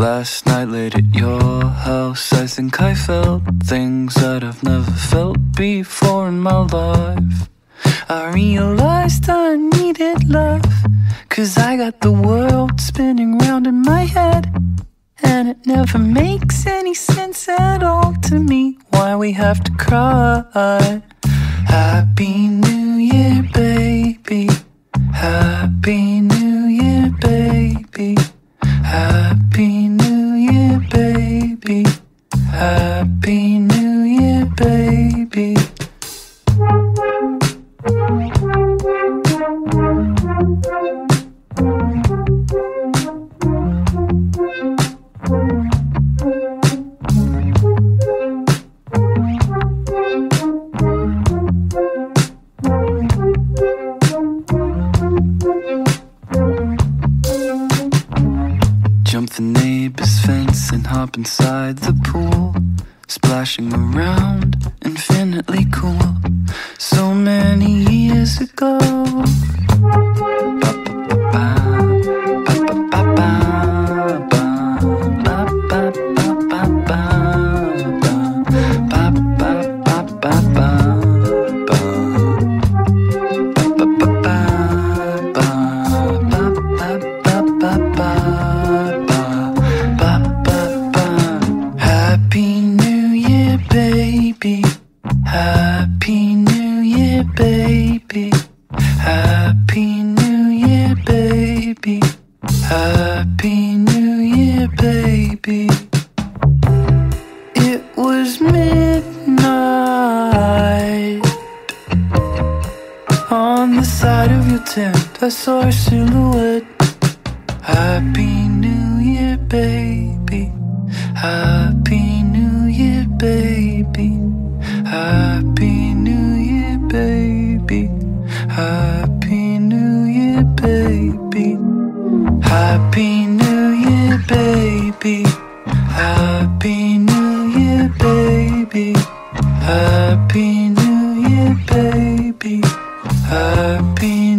last night late at your house. I think I felt things that I've never felt before in my life. I realized I needed love. Cause I got the world spinning round in my head. And it never makes any sense at all to me why we have to cry. Happy baby. Jump the neighbor's fence and hop inside the pool. Splashing around, infinitely cool. So many years ago. Happy New Year, baby. Happy New Year, baby. Happy New Year, baby. It was midnight. On the side of your tent, I saw a silhouette. Happy New Year, baby. Happy Happy New Year, baby. Happy New Year, baby. Happy New Year, baby. Happy New Year, baby. Happy